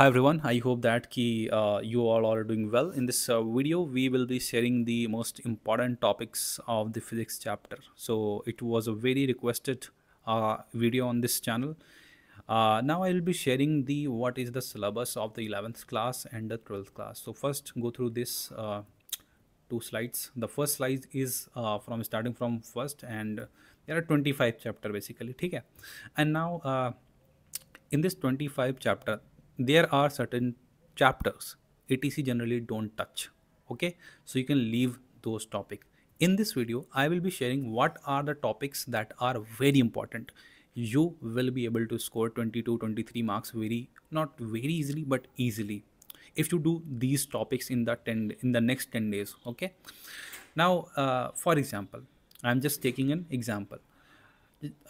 Hi everyone, I hope that ki, uh, you all are doing well. In this uh, video, we will be sharing the most important topics of the physics chapter. So it was a very requested uh, video on this channel. Uh, now I will be sharing the what is the syllabus of the 11th class and the 12th class. So first go through this uh, two slides. The first slide is uh, from starting from first and there are 25 chapter basically. Okay? And now in this 25 chapter there are certain chapters etc generally don't touch okay? So you can leave those topic. In this video i will be sharing what are the topics that are very important. You will be able to score 22 23 marks very not very easily but easily if you do these topics in the 10 in the next 10 days okay? Now uh, for example i'm just taking an example.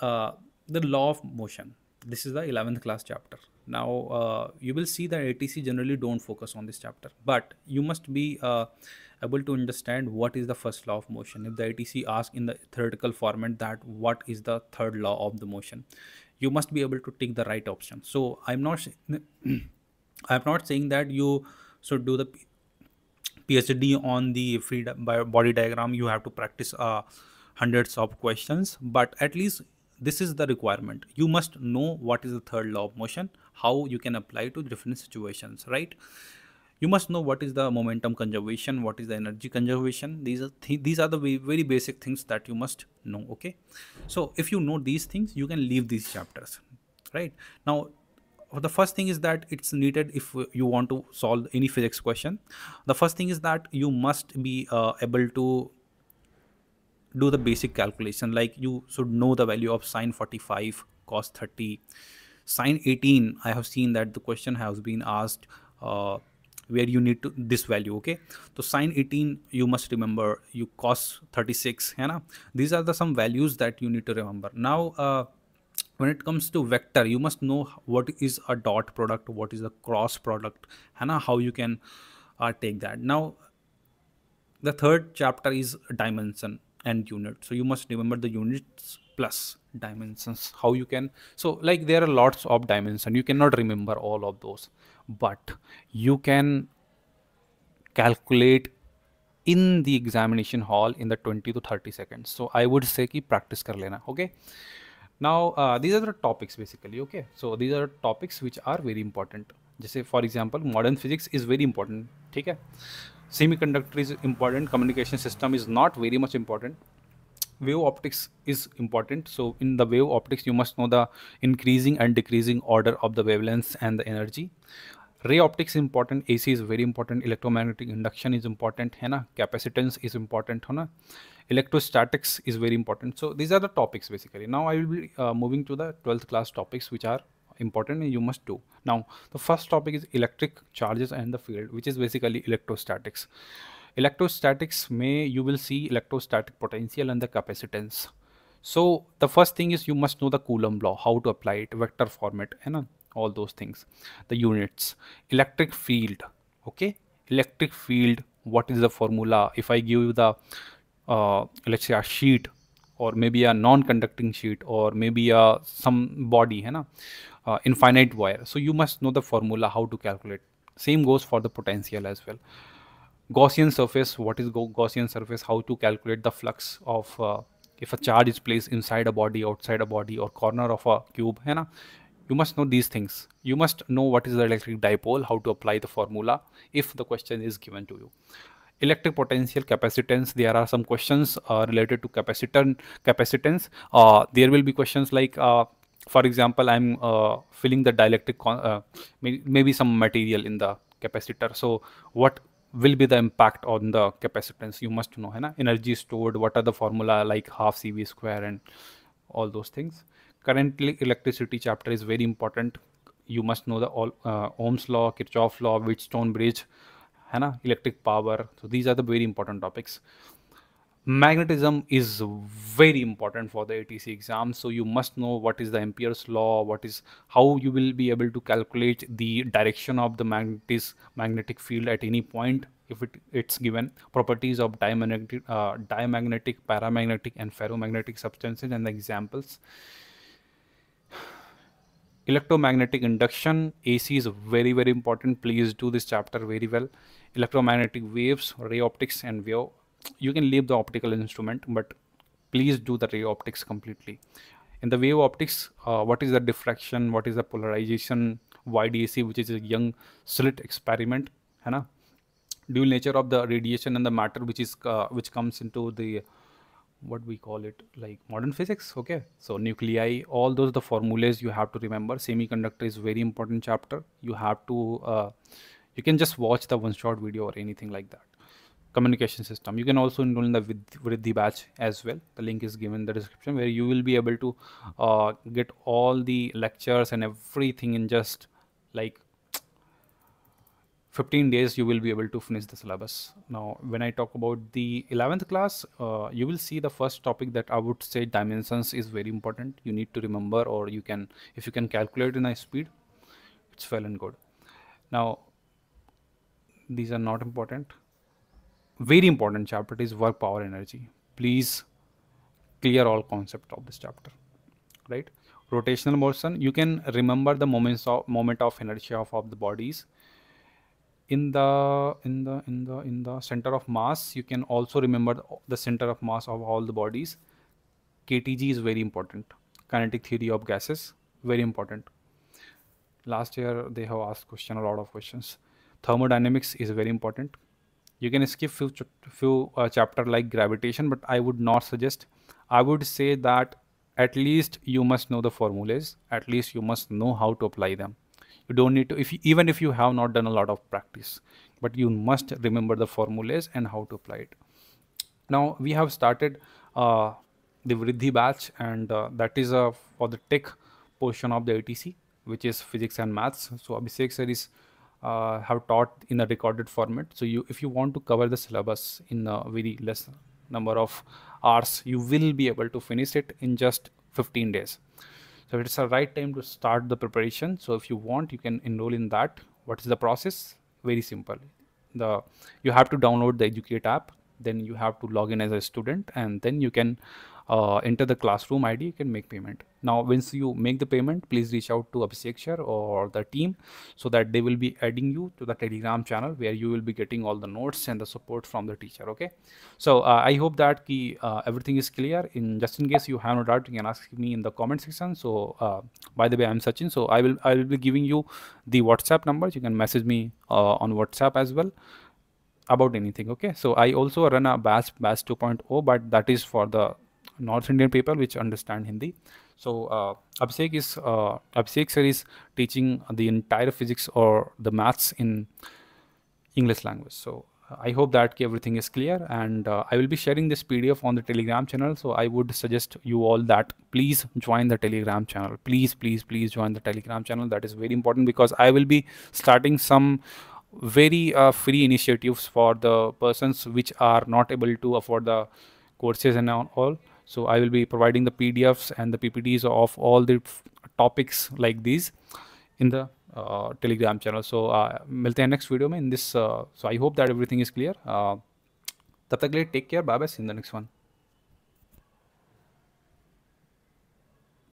Uh, the law of motion. This is the 11th class chapter now uh, you will see that atc generally don't focus on this chapter but you must be uh, able to understand what is the first law of motion. If the atc asks in the theoretical format that what is the third law of the motion you must be able to take the right option. So i'm not i'm not saying that you should do the phd on the free body diagram. You have to practice uh, hundreds of questions but at least this is the requirement. You must know what is the third law of motion how you can apply to different situations right? You must know what is the momentum conservation what is the energy conservation. These are th these are the very, basic things that you must know okay? So if you know these things you can leave these chapters right? Now the first thing is that it's needed if you want to solve any physics question. The first thing is that you must be uh, able to do the basic calculation. Like you should know the value of sine 45 cos 30 sine 18 i have seen that the question has been asked uh, where you need to this value okay? So sine 18 you must remember you cos 36 you know these are the some values that you need to remember. Now uh, when it comes to vector you must know what is a dot product what is a cross product and how you can uh, take that. Now the third chapter is dimension and unit so you must remember the units plus dimensions how you can so like there are lots of dimensions you cannot remember all of those but you can calculate in the examination hall in the 20 to 30 seconds so i would say ki practice kar lena okay now uh, these are the topics basically okay so these are topics which are very important जैसे for example modern physics is very important ठीक है semiconductor is important. Communication system is not very much important. Wave optics is important. So in the wave optics you must know the increasing and decreasing order of the wavelengths and the energy. Ray optics is important ac is very important. Electromagnetic induction is important. Hai na? capacitance is important. Hai na? electrostatics is very important. So these are the topics basically. Now i will be uh, moving to the 12th class topics which are important and you must do. Now, the first topic is electric charges and the field, which is basically electrostatics. Electrostatics may you will see electrostatic potential and the capacitance. So the first thing is you must know the Coulomb law, how to apply it, vector format, and all those things. The units, electric field, okay, electric field. What is the formula? If I give you the uh, let's say a sheet or maybe a non-conducting sheet or maybe a some body, है ना uh, infinite wire. So you must know the formula how to calculate. Same goes for the potential as well. Gaussian surface, what is Gaussian surface, how to calculate the flux of uh, if a charge is placed inside a body, outside a body or corner of a cube, hai you must know these things. You must know what is the electric dipole, how to apply the formula if the question is given to you electric potential capacitance there are some questions uh, related to capacitor capacitance uh, there will be questions like uh, for example i'm uh, filling the dielectric uh, maybe some material in the capacitor. So what will be the impact on the capacitance? You must know hai energy stored. What are the formula like half cv square and all those things? Currently electricity chapter is very important. You must know the all uh, ohm's law kirchhoff law wheatstone bridge hai electric power. So these are the very important topics magnetism is very important for the ATC exam. So you must know what is the Ampere's law what is how you will be able to calculate the direction of the magnetic magnetic field at any point if it, it's given. Properties of diamagnetic uh, diamagnetic paramagnetic and ferromagnetic substances and the examples. Electromagnetic induction AC is very very important. Please do this chapter very well. Electromagnetic waves ray optics and wave you can leave the optical instrument but please do the ray optics completely. In the wave optics uh, what is the diffraction? What is the polarization? YDAC which is a young slit experiment? है ना dual nature of the radiation and the matter which is uh, which comes into the what we call it like modern physics okay? So nuclei all those the formulas you have to remember. Semiconductor is very important chapter. You have to uh, you can just watch the one shot video or anything like that communication system. You can also enroll in the the batch as well. The link is given in the description where you will be able to uh, get all the lectures and everything in just like 15 days you will be able to finish the syllabus. Now when i talk about the 11th class uh, you will see the first topic that i would say dimensions is very important. You need to remember or you can if you can calculate in a speed it's well and good. Now these are not important very important chapter is work power energy. Please clear all concept of this chapter right? Rotational motion you can remember the moments of moment of inertia of, of the bodies. In the in the in the in the center of mass you can also remember the center of mass of all the bodies. Ktg is very important. Kinetic theory of gases very important. Last year they have asked question a lot of questions. Thermodynamics is very important you can skip few ch few uh, chapter like gravitation but i would not suggest. I would say that at least you must know the formulas. At least you must know how to apply them. You don't need to if you, even if you have not done a lot of practice but you must remember the formulas and how to apply it. Now we have started uh, the Vriddhi batch and uh, that is uh, for the tech portion of the ATC which is physics and maths. So Abhishek sir is uh, have taught in a recorded format. So you if you want to cover the syllabus in a very less number of hours you will be able to finish it in just 15 days. So it's the right time to start the preparation. So if you want you can enroll in that. What is the process? Very simple. The you have to download the educate app then you have to log in as a student and then you can uh, enter the classroom ID, you can make payment. Now, once you make the payment, please reach out to Abhishek or the team so that they will be adding you to the Telegram channel where you will be getting all the notes and the support from the teacher. Okay. So uh, I hope that key, uh, everything is clear. In just in case you have no doubt, you can ask me in the comment section. So uh, by the way, I'm Sachin. So I will I will be giving you the WhatsApp numbers. You can message me uh, on WhatsApp as well about anything okay so i also run a batch batch 2.0 but that is for the North Indian people which understand Hindi. So uh, Abhishek is uh, Abhishek sir is teaching the entire physics or the maths in English language. So uh, I hope that everything is clear and uh, I will be sharing this PDF on the Telegram channel. So I would suggest you all that please join the Telegram channel. Please, please, please join the Telegram channel. That is very important because I will be starting some very uh, free initiatives for the persons which are not able to afford the courses and all so I will be providing the PDFs and the PPTs of all the topics like these in the uh, Telegram channel. So uh, मिलते हैं next video में in this. Uh, so I hope that everything is clear. Uh, तब तक के लिए take care. Bye bye. See you in the next one.